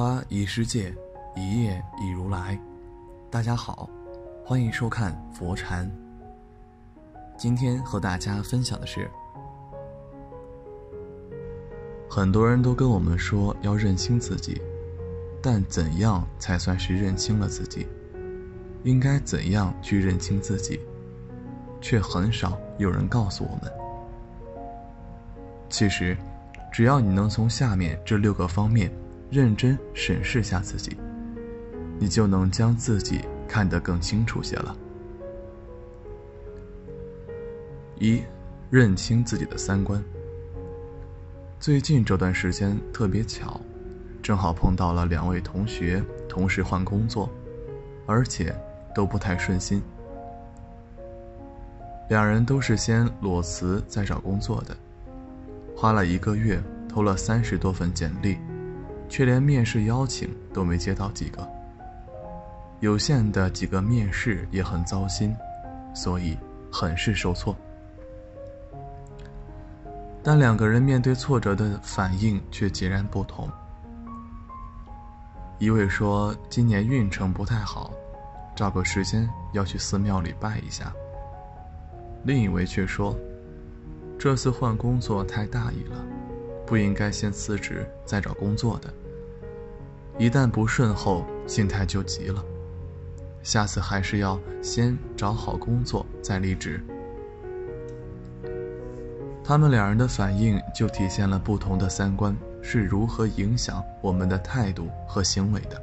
花一世界，一叶一如来。大家好，欢迎收看佛禅。今天和大家分享的是，很多人都跟我们说要认清自己，但怎样才算是认清了自己？应该怎样去认清自己？却很少有人告诉我们。其实，只要你能从下面这六个方面。认真审视下自己，你就能将自己看得更清楚些了。一，认清自己的三观。最近这段时间特别巧，正好碰到了两位同学同时换工作，而且都不太顺心。两人都是先裸辞再找工作的，花了一个月投了三十多份简历。却连面试邀请都没接到几个，有限的几个面试也很糟心，所以很是受挫。但两个人面对挫折的反应却截然不同。一位说今年运程不太好，找个时间要去寺庙里拜一下；另一位却说，这次换工作太大意了，不应该先辞职再找工作的。一旦不顺后，心态就急了。下次还是要先找好工作再离职。他们两人的反应就体现了不同的三观是如何影响我们的态度和行为的。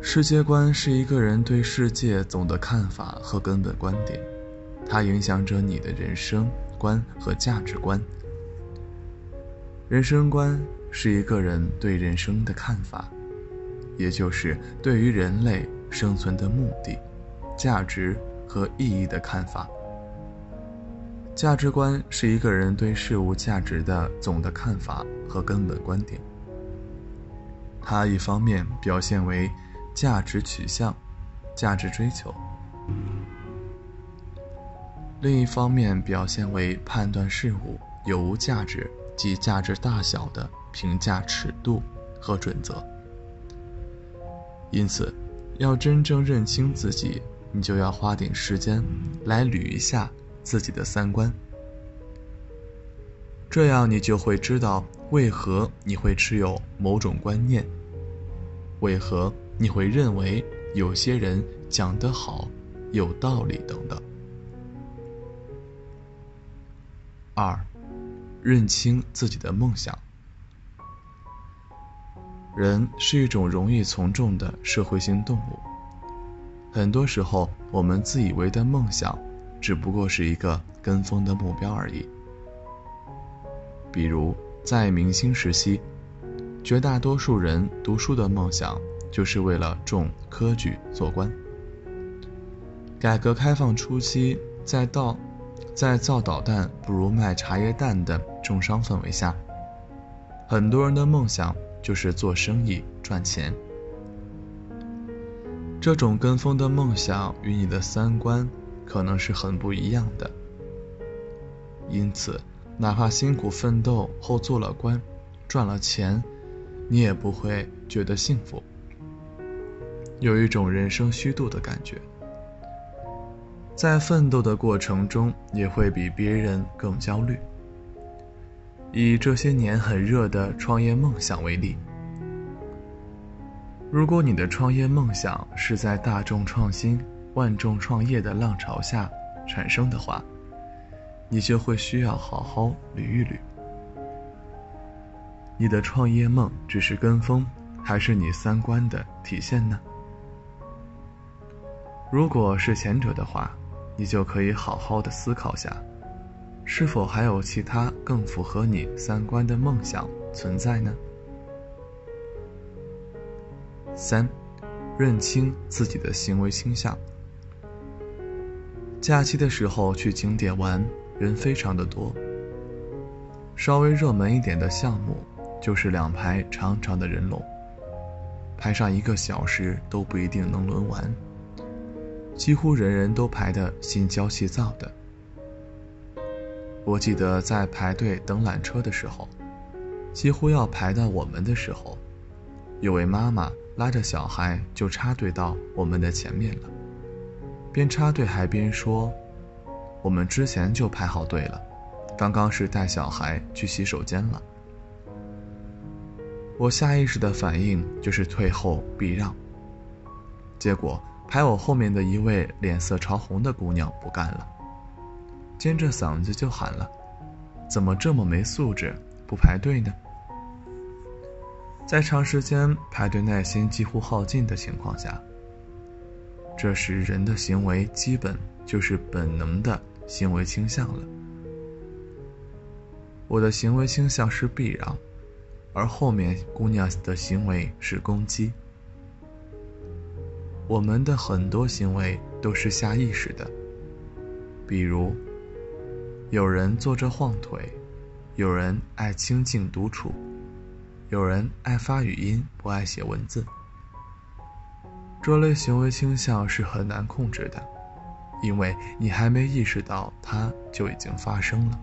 世界观是一个人对世界总的看法和根本观点，它影响着你的人生观和价值观。人生观。是一个人对人生的看法，也就是对于人类生存的目的、价值和意义的看法。价值观是一个人对事物价值的总的看法和根本观点。它一方面表现为价值取向、价值追求，另一方面表现为判断事物有无价值及价值大小的。评价尺度和准则，因此，要真正认清自己，你就要花点时间来捋一下自己的三观。这样，你就会知道为何你会持有某种观念，为何你会认为有些人讲得好、有道理等等。二，认清自己的梦想。人是一种容易从众的社会性动物。很多时候，我们自以为的梦想，只不过是一个跟风的目标而已。比如，在明清时期，绝大多数人读书的梦想，就是为了中科举做官。改革开放初期，在到在造导弹不如卖茶叶蛋的重商氛围下，很多人的梦想。就是做生意赚钱。这种跟风的梦想与你的三观可能是很不一样的，因此，哪怕辛苦奋斗后做了官，赚了钱，你也不会觉得幸福，有一种人生虚度的感觉。在奋斗的过程中，也会比别人更焦虑。以这些年很热的创业梦想为例，如果你的创业梦想是在大众创新、万众创业的浪潮下产生的话，你就会需要好好捋一捋，你的创业梦只是跟风，还是你三观的体现呢？如果是前者的话，你就可以好好的思考下。是否还有其他更符合你三观的梦想存在呢？三，认清自己的行为倾向。假期的时候去景点玩，人非常的多。稍微热门一点的项目，就是两排长长的人龙，排上一个小时都不一定能轮完。几乎人人都排得心焦气躁的。我记得在排队等缆车的时候，几乎要排到我们的时候，有位妈妈拉着小孩就插队到我们的前面了，边插队还边说：“我们之前就排好队了，刚刚是带小孩去洗手间了。”我下意识的反应就是退后避让，结果排我后面的一位脸色潮红的姑娘不干了，尖着嗓子就喊了：“怎么这么没素质，不排队呢？”在长时间排队耐心几乎耗尽的情况下，这时人的行为基本就是本能的行为倾向了。我的行为倾向是避让。而后面姑娘的行为是攻击。我们的很多行为都是下意识的，比如，有人坐着晃腿，有人爱清静独处，有人爱发语音不爱写文字。这类行为倾向是很难控制的，因为你还没意识到它就已经发生了。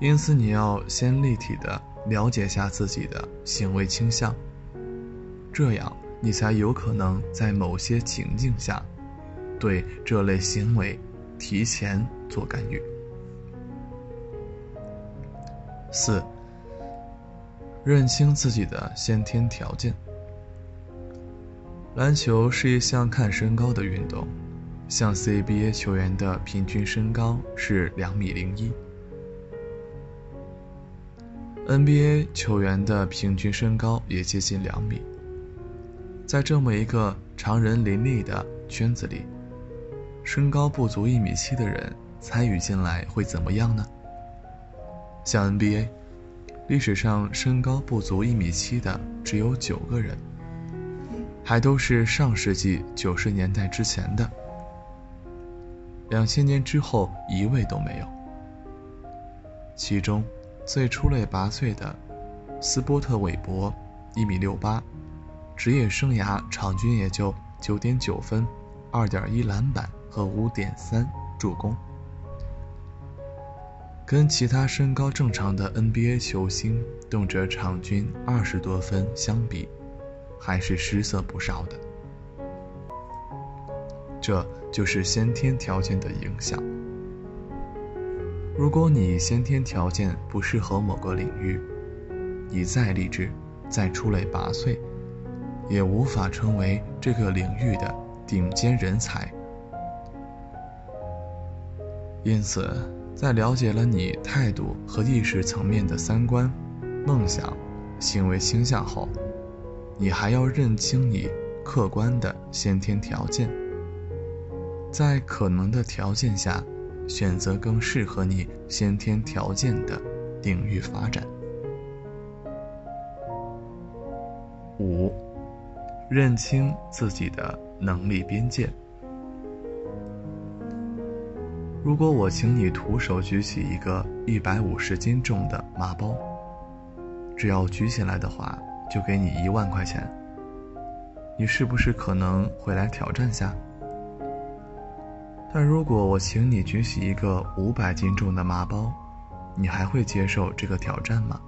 因此，你要先立体的了解下自己的行为倾向，这样你才有可能在某些情境下，对这类行为提前做干预。四，认清自己的先天条件。篮球是一项看身高的运动，像 CBA 球员的平均身高是两米零一。NBA 球员的平均身高也接近两米。在这么一个常人林立的圈子里，身高不足一米七的人参与进来会怎么样呢？像 NBA，历史上身高不足一米七的只有九个人，还都是上世纪九十年代之前的。两千年之后一位都没有。其中。最出类拔萃的斯波特韦伯，一米六八，职业生涯场均也就九点九分，二点一篮板和五点三助攻，跟其他身高正常的 NBA 球星动辄场均二十多分相比，还是失色不少的。这就是先天条件的影响。如果你先天条件不适合某个领域，你再励志、再出类拔萃，也无法成为这个领域的顶尖人才。因此，在了解了你态度和意识层面的三观、梦想、行为倾向后，你还要认清你客观的先天条件，在可能的条件下。选择更适合你先天条件的领域发展。五，认清自己的能力边界。如果我请你徒手举起一个一百五十斤重的麻包，只要举起来的话，就给你一万块钱，你是不是可能会来挑战下？但如果我请你举起一个五百斤重的麻包，你还会接受这个挑战吗？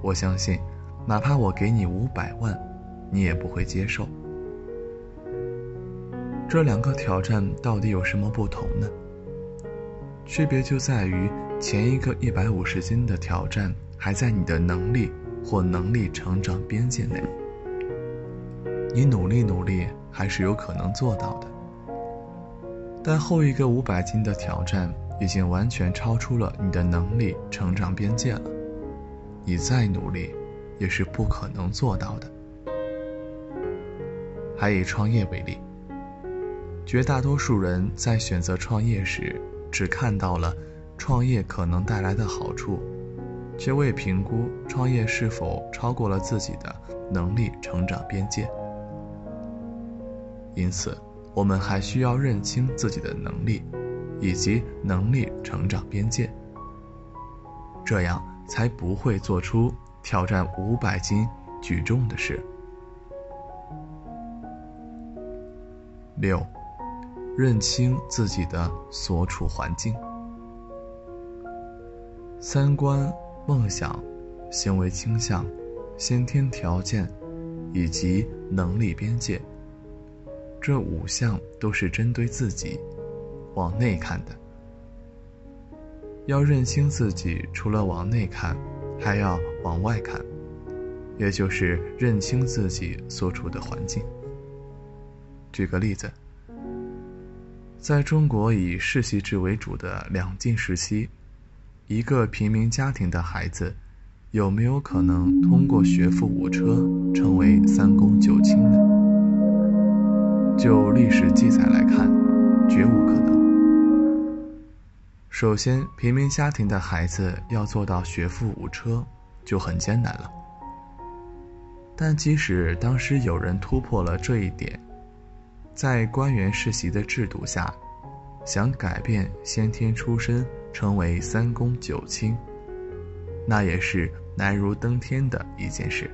我相信，哪怕我给你五百万，你也不会接受。这两个挑战到底有什么不同呢？区别就在于，前一个一百五十斤的挑战还在你的能力或能力成长边界内，你努力努力还是有可能做到的。但后一个五百斤的挑战已经完全超出了你的能力成长边界了，你再努力也是不可能做到的。还以创业为例，绝大多数人在选择创业时，只看到了创业可能带来的好处，却未评估创业是否超过了自己的能力成长边界。因此。我们还需要认清自己的能力，以及能力成长边界，这样才不会做出挑战五百斤举重的事。六，认清自己的所处环境。三观、梦想、行为倾向、先天条件，以及能力边界，这五项都是针对自己往内看的。要认清自己，除了往内看，还要往外看，也就是认清自己所处的环境。举个例子，在中国以世袭制为主的两晋时期，一个平民家庭的孩子，有没有可能通过学富五车成为三公九卿呢？就历史记载来看，绝无可能。首先，平民家庭的孩子要做到学富五车，就很艰难了。但即使当时有人突破了这一点，在官员世袭的制度下，想改变先天出身成为三公九卿，那也是难如登天的一件事。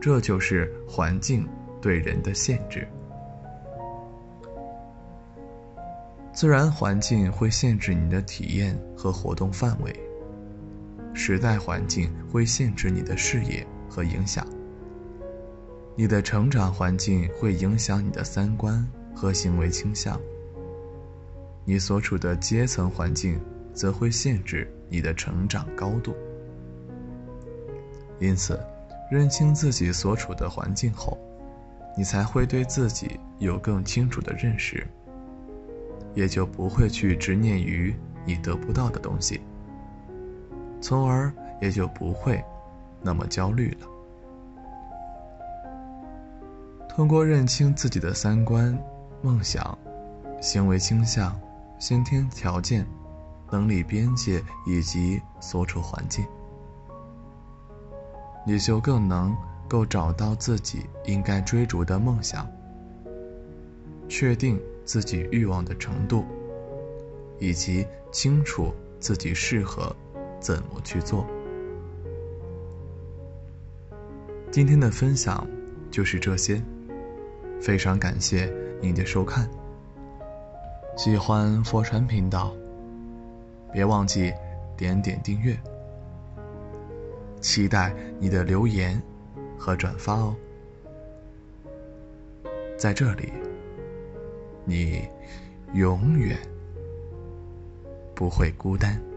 这就是环境对人的限制。自然环境会限制你的体验和活动范围，时代环境会限制你的视野和影响，你的成长环境会影响你的三观和行为倾向，你所处的阶层环境则会限制你的成长高度。因此，认清自己所处的环境后，你才会对自己有更清楚的认识。也就不会去执念于你得不到的东西，从而也就不会那么焦虑了。通过认清自己的三观、梦想、行为倾向、先天条件、能力边界以及所处环境，你就更能够找到自己应该追逐的梦想，确定。自己欲望的程度，以及清楚自己适合怎么去做。今天的分享就是这些，非常感谢您的收看。喜欢佛传频道，别忘记点点订阅，期待你的留言和转发哦。在这里。你永远不会孤单。